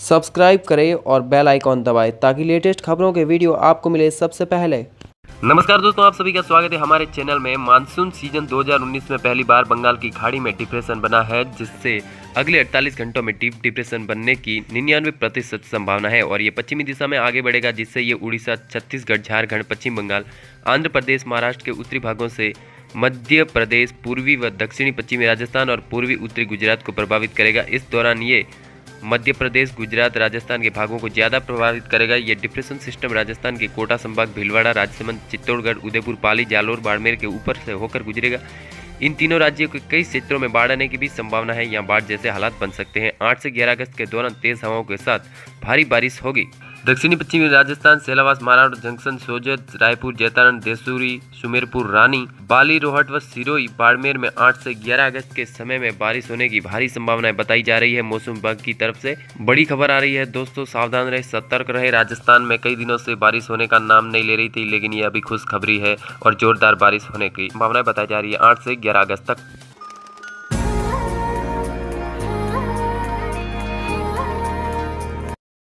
Subscribe करें और bell icon दबाएँ ताकि लेटेस्ट खबरों के वीडियो आपको मिले सबसे पहले। नमस्कार दोस्तों, आप सभी का स्वागत है हमारे चैनल में। मानसून सीज़न 2019 में पहली बार बंगाल की खाड़ी में डिप्रेशन बना है, जिससे अगले 48 घंटों में डीप डिप्रेशन बनने की निन्यानवे प्रतिशत संभावना है और ये पश्चिमी दिशा में आगे बढ़ेगा, जिससे ये उड़ीसा, छत्तीसगढ़, झारखंड, पश्चिम बंगाल, आंध्र प्रदेश, महाराष्ट्र के उत्तरी भागों से मध्य प्रदेश, पूर्वी व दक्षिणी पश्चिमी राजस्थान और पूर्वी उत्तरी गुजरात को प्रभावित करेगा। इस दौरान ये मध्य प्रदेश, गुजरात, राजस्थान के भागों को ज़्यादा प्रभावित करेगा यह डिप्रेशन सिस्टम। राजस्थान के कोटा संभाग, भीलवाड़ा, राजसमंद, चित्तौड़गढ़, उदयपुर, पाली, जालोर, बाड़मेर के ऊपर से होकर गुजरेगा। इन तीनों राज्यों के कई क्षेत्रों में बाढ़ आने की भी संभावना है। यहाँ बाढ़ जैसे हालात बन सकते हैं। आठ से ग्यारह अगस्त के दौरान तेज हवाओं के साथ भारी बारिश होगी। दक्षिणी पश्चिमी राजस्थान, सेलावास महाराष्ट्र जंक्शन, सोजत, रायपुर, जैतारण, देसूरी, सुमेरपुर, रानी, बाली, रोहट व सिरोही, बाड़मेर में 8 से 11 अगस्त के समय में बारिश होने की भारी संभावनाएँ बताई जा रही है। मौसम विभाग की तरफ़ से बड़ी खबर आ रही है। दोस्तों, सावधान रहे, सतर्क रहे। राजस्थान में कई दिनों से बारिश होने का नाम नहीं ले रही थी, लेकिन ये अभी खुशखबरी है और जोरदार बारिश होने की संभावनाएँ बताई जा रही है। आठ से ग्यारह अगस्त तक।